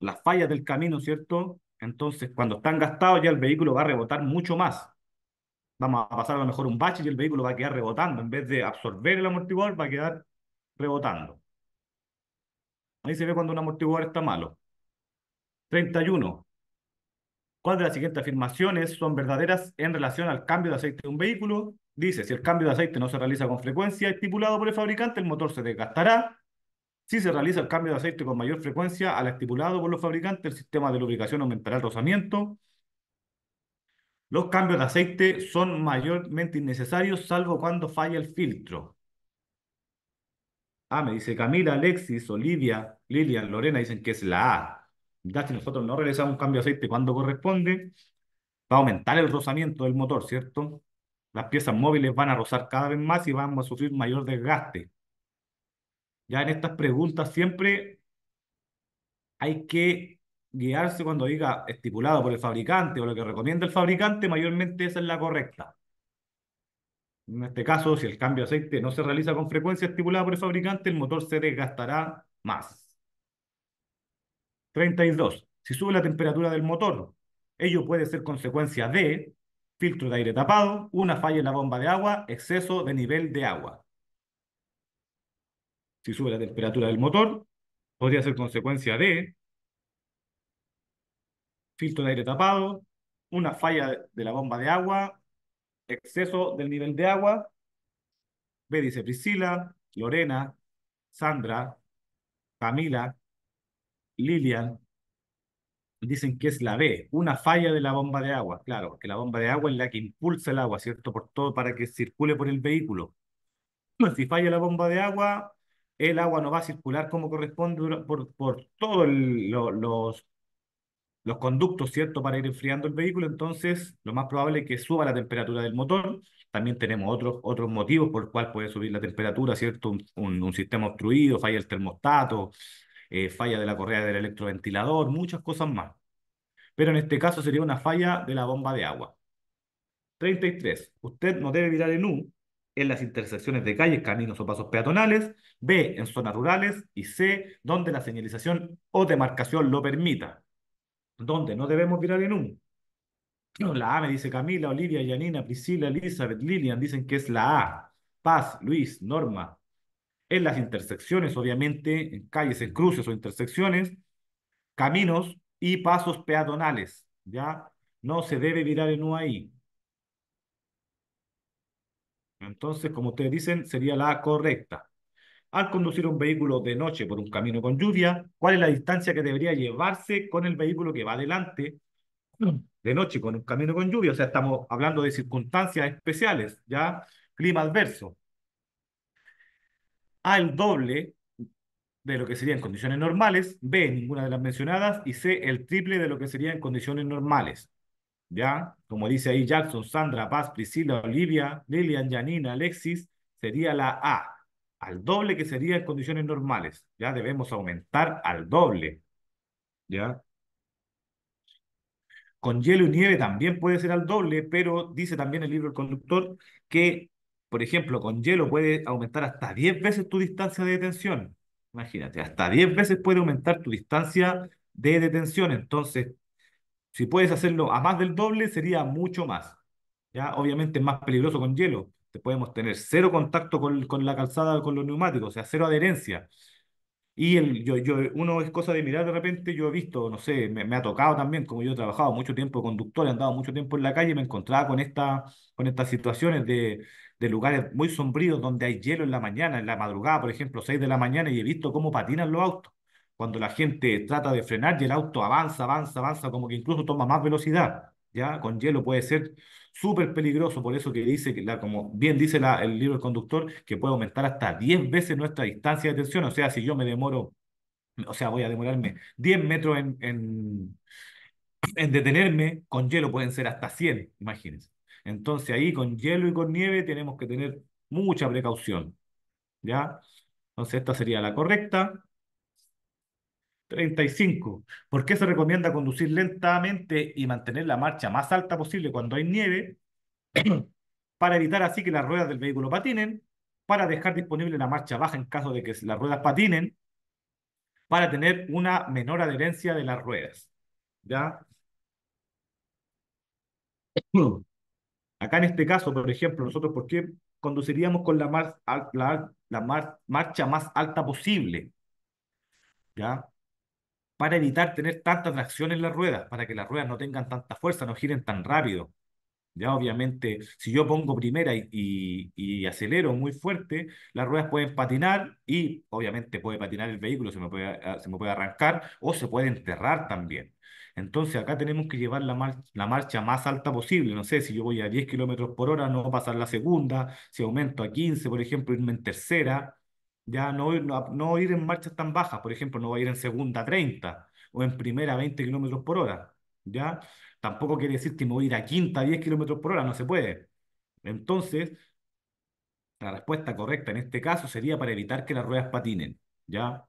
las fallas del camino, ¿cierto? Entonces, cuando están gastados, ya el vehículo va a rebotar mucho más. Vamos a pasar a lo mejor un bache y el vehículo va a quedar rebotando. En vez de absorber el amortiguador, va a quedar rebotando. Ahí se ve cuando un amortiguador está malo. 31. ¿Cuál de las siguientes afirmaciones son verdaderas en relación al cambio de aceite de un vehículo? Dice, si el cambio de aceite no se realiza con frecuencia estipulado por el fabricante, el motor se desgastará. Si se realiza el cambio de aceite con mayor frecuencia al estipulado por los fabricantes, el sistema de lubricación aumentará el rozamiento. Los cambios de aceite son mayormente innecesarios salvo cuando falla el filtro. Ah, me dice Camila, Alexis, Olivia, Lilian, Lorena dicen que es la A. Ya si nosotros no realizamos un cambio de aceite cuando corresponde, va a aumentar el rozamiento del motor, ¿cierto? Las piezas móviles van a rozar cada vez más y vamos a sufrir mayor desgaste. Ya en estas preguntas siempre hay que guiarse cuando diga estipulado por el fabricante o lo que recomienda el fabricante, mayormente esa es la correcta. En este caso, si el cambio de aceite no se realiza con frecuencia estipulada por el fabricante, el motor se desgastará más. 32. Si sube la temperatura del motor, ello puede ser consecuencia de filtro de aire tapado, una falla en la bomba de agua, exceso de nivel de agua. Si sube la temperatura del motor, podría ser consecuencia de filtro de aire tapado, una falla de la bomba de agua, exceso del nivel de agua. B dice Priscila, Lorena, Sandra, Camila, Lilian, dicen que es la B, una falla de la bomba de agua. Claro, que la bomba de agua es la que impulsa el agua, ¿cierto? Por todo, para que circule por el vehículo. <laughs> Si falla la bomba de agua, el agua no va a circular como corresponde por, por todos los los conductos, ¿cierto?, para ir enfriando el vehículo, entonces lo más probable es que suba la temperatura del motor. También tenemos otros, otros motivos por los cuales puede subir la temperatura, ¿cierto? Un, sistema obstruido, falla el termostato, eh, falla de la correa del electroventilador, muchas cosas más. Pero en este caso sería una falla de la bomba de agua. 33. Usted no debe virar en U en las intersecciones de calles, caminos o pasos peatonales, B, en zonas rurales y C, donde la señalización o demarcación lo permita. ¿Dónde? No debemos virar en un. La A me dice Camila, Olivia, Yanina, Priscila, Elizabeth, Lilian, dicen que es la A. Paz, Luis, Norma. En las intersecciones, obviamente, en calles, en cruces o intersecciones, caminos y pasos peatonales. ¿Ya? No se debe virar en U ahí. Entonces, como ustedes dicen, sería la correcta al conducir un vehículo de noche por un camino con lluvia, cuál es la distancia que debería llevarse con el vehículo que va adelante de noche con un camino con lluvia. O sea, estamos hablando de circunstancias especiales, ¿ya? Clima adverso. A el doble de lo que sería en condiciones normales, B, ninguna de las mencionadas, y C, el triple de lo que sería en condiciones normales. ¿Ya? Como dice ahí Jackson, Sandra, Paz, Priscila, Olivia, Lilian, Janina, Alexis, sería la A al doble que sería en condiciones normales. Ya debemos aumentar al doble. ¿Ya? Con hielo y nieve también puede ser al doble, pero dice también el libro del conductor que, por ejemplo, con hielo puede aumentar hasta 10 veces tu distancia de detención. Imagínate, hasta 10 veces puede aumentar tu distancia de detención. Entonces, si puedes hacerlo a más del doble, sería mucho más. ¿ya? Obviamente es más peligroso con hielo. Te podemos tener cero contacto con, con la calzada, con los neumáticos, o sea, cero adherencia. Y el, yo, yo, uno es cosa de mirar de repente, yo he visto, no sé, me, me ha tocado también, como yo he trabajado mucho tiempo conductor, he andado mucho tiempo en la calle, me encontraba con, esta, con estas situaciones de, de lugares muy sombríos donde hay hielo en la mañana, en la madrugada, por ejemplo, 6 de la mañana, y he visto cómo patinan los autos. Cuando la gente trata de frenar y el auto avanza, avanza, avanza, como que incluso toma más velocidad, ¿ya? Con hielo puede ser súper peligroso, por eso que dice, que como bien dice el libro del conductor, que puede aumentar hasta 10 veces nuestra distancia de detención, o sea, si yo me demoro, o sea, voy a demorarme 10 metros en, en, en detenerme, con hielo pueden ser hasta 100, imagínense. Entonces ahí con hielo y con nieve tenemos que tener mucha precaución, ¿ya? Entonces esta sería la correcta. 35. ¿Por qué se recomienda conducir lentamente y mantener la marcha más alta posible cuando hay nieve? <clears throat> para evitar así que las ruedas del vehículo patinen, para dejar disponible la marcha baja en caso de que las ruedas patinen, para tener una menor adherencia de las ruedas. ¿Ya? Acá en este caso, por ejemplo, nosotros, ¿por qué conduciríamos con la, mar, la, la mar, marcha más alta posible? ¿Ya? Para evitar tener tanta tracción en las ruedas, para que las ruedas no tengan tanta fuerza, no giren tan rápido. Ya obviamente, si yo pongo primera y, y, y, acelero muy fuerte, las ruedas pueden patinar y obviamente puede patinar el vehículo, se me puede, ah, se me puede arrancar o se puede enterrar también. Entonces acá tenemos que llevar la, mar la marcha más alta posible. No sé, si yo voy a 10 kilómetros por hora, no pasar la segunda. Si aumento a 15, por ejemplo, irme en tercera. Ya no, no, no ir en marchas tan bajas. Por ejemplo, no voy a ir en segunda 30 o en primera 20 kilómetros por hora. ¿Ya? Tampoco quiere decir que me voy a ir a quinta a 10 kilómetros por hora, no se puede. Entonces, la respuesta correcta en este caso sería para evitar que las ruedas patinen, ¿ya?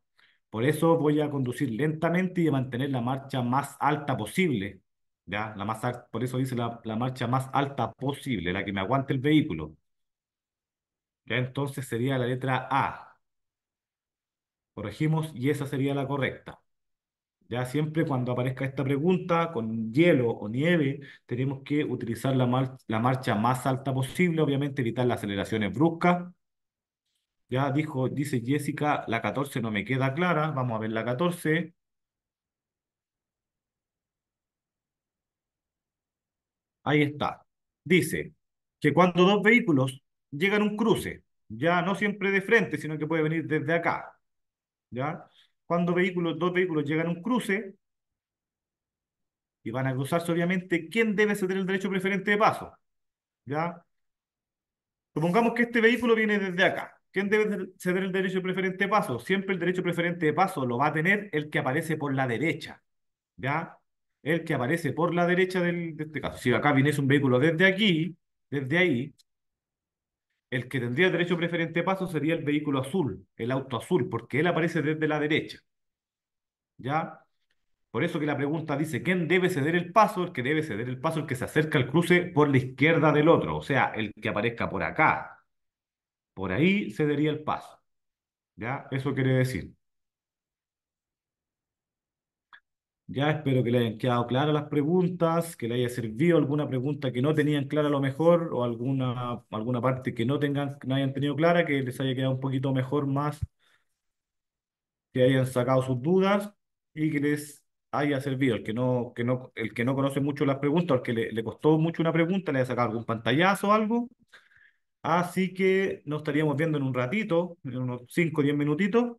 Por eso voy a conducir lentamente y a mantener la marcha más alta posible, ¿ya? La más por eso dice la, la marcha más alta posible, la que me aguante el vehículo. ¿Ya? Entonces sería la letra A. Corregimos y esa sería la correcta. Ya siempre cuando aparezca esta pregunta con hielo o nieve, tenemos que utilizar la, la marcha más alta posible, obviamente evitar las aceleraciones bruscas. Ya dijo, dice Jessica, la 14 no me queda clara, vamos a ver la 14. Ahí está. Dice que cuando dos vehículos llegan a un cruce, ya no siempre de frente, sino que puede venir desde acá, ¿ya? cuando vehículos, dos vehículos llegan a un cruce y van a cruzarse, obviamente, ¿quién debe ceder el derecho preferente de paso? ¿Ya? Supongamos que este vehículo viene desde acá. ¿Quién debe ceder el derecho preferente de paso? Siempre el derecho preferente de paso lo va a tener el que aparece por la derecha. ¿Ya? El que aparece por la derecha del, de este caso. Si acá viniese un vehículo desde aquí, desde ahí, el que tendría derecho preferente paso sería el vehículo azul, el auto azul, porque él aparece desde la derecha. ¿Ya? Por eso que la pregunta dice, ¿quién debe ceder el paso? El que debe ceder el paso, el que se acerca al cruce por la izquierda del otro, o sea, el que aparezca por acá. Por ahí cedería el paso. ¿Ya? Eso quiere decir. Ya espero que le hayan quedado claras las preguntas, que le haya servido alguna pregunta que no tenían clara a lo mejor, o alguna, alguna parte que no tengan, no hayan tenido clara, que les haya quedado un poquito mejor, más, que hayan sacado sus dudas y que les haya servido. El que no, que no, el que no conoce mucho las preguntas, el que le, le costó mucho una pregunta, le haya sacado algún pantallazo o algo. Así que nos estaríamos viendo en un ratito, en unos 5 o 10 minutitos.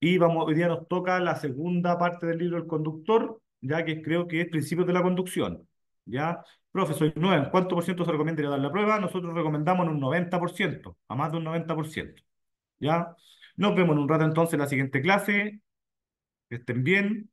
Y vamos, hoy día nos toca la segunda parte del libro del conductor, ya que creo que es principios de la conducción. ¿Ya? Profe, soy nuevo. ¿En cuánto por ciento se recomienda dar la prueba? Nosotros recomendamos en un 90%, a más de un 90%. ¿Ya? Nos vemos en un rato entonces en la siguiente clase. Que estén bien.